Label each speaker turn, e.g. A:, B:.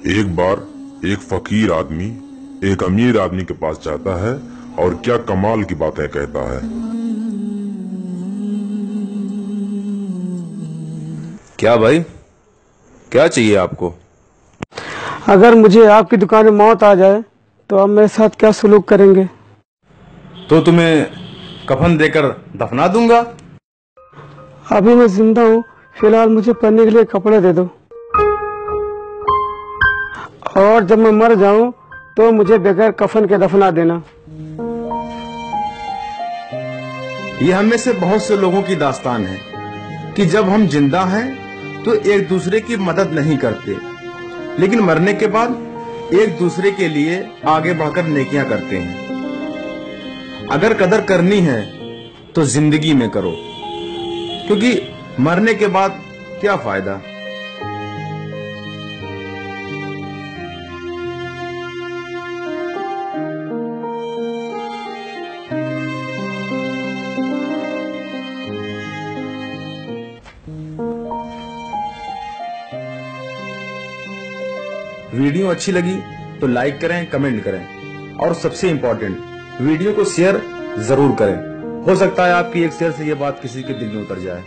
A: एक बार एक फकीर आदमी एक अमीर आदमी के पास जाता है और क्या कमाल की बातें कहता है।
B: क्या भाई? क्या चाहिए आपको?
C: अगर मुझे आपकी दुकान में मौत आ जाए तो आप मेरे साथ क्या सलूक करेंगे?
B: तो तुम्हें कफन देकर दफना दूँगा?
C: अभी मैं ज़िंदा हूँ फ़िलहाल मुझे पहनने के लिए कपड़े दे दो। और जब मैं मर जाऊँ तो मुझे बगैर कफन के दफना देना।
B: यह हम से बहुत से लोगों की दास्तान है कि जब हम ज़िंदा हैं तो एक दूसरे की मदद नहीं करते। लेकिन मरने के बाद एक दूसरे के लिए आगे बढ़कर नेकियाँ करते हैं। अगर कदर करनी है तो ज़िंदगी में करो। क्योंकि मरने के बाद क्या फ़ायदा? वीडियो अच्छी लगी तो लाइक करें, कमेंट करें। और सबसे इम्पोर्टेंट वीडियो को शेयर ज़रूर करें। हो सकता है आपकी एक शेयर से ये बात किसी के दिल में उतर जाए।